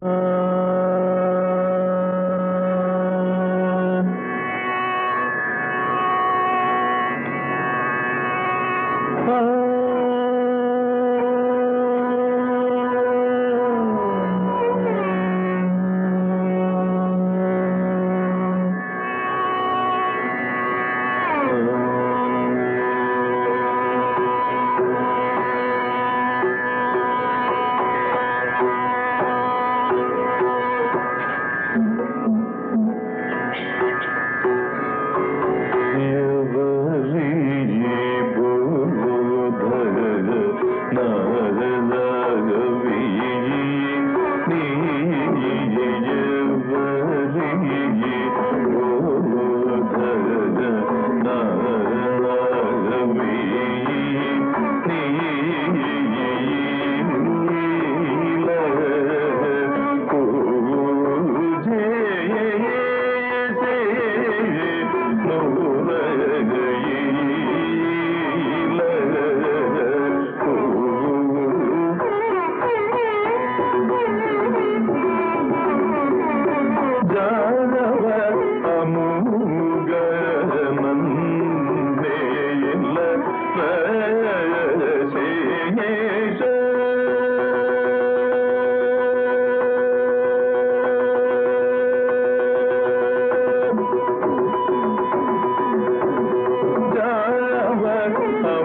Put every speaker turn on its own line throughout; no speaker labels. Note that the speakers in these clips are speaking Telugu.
Uh...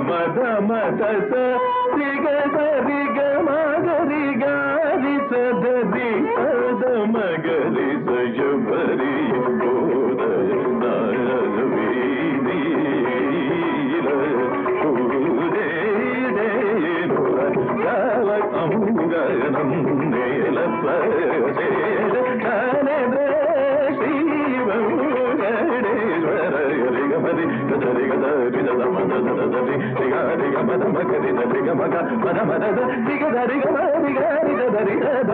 మద మద స రిగ సరి గ మగరి గారి సదరి సద మగరి సయబరి బోధయ నారవీని పూరే దేనుర గవ అముగనం నేల పసేల కనెద్ర శివం గణేశ్వర గరి గదరి గదరి దద మద దద దరి రిగ రిగ మద మగరి దరి గ మగ మద మద ద రిగ దరి గ మది గరి దరి దద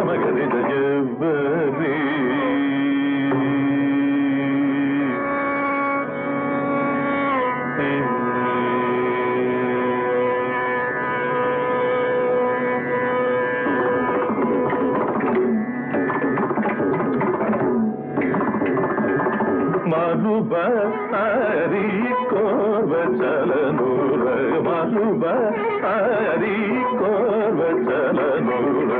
మగరి దయబరి మధుబ హరి కోర్వ చలనూర మధుబ హరి కోర్వ చలనూర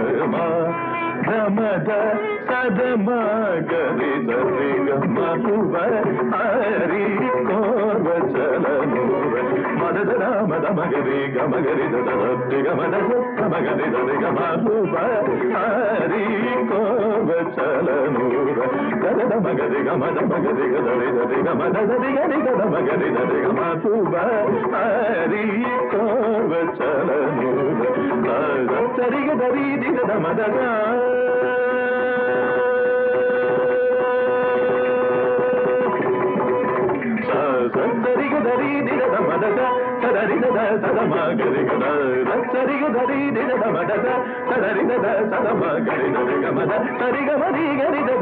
మద సద మగరి దరి మధుబ హరి కోర్వ చలనూర మద దద మద మగరి గ మగరి దద దరి గ మద హరి కోర్వ చలనూర దద మగరి గ మద మగరి గ దరి దరి గ మద దరి గ రి హరి కోర్వ చలనూర సరి గ దరి మద సరిగ ధరి దిగద మదస సదరి దద సద మగరి గద సరిగ ధరి దిగద మదస సదరి దద సద మగరి దద గమద సరిగ మది గరి దద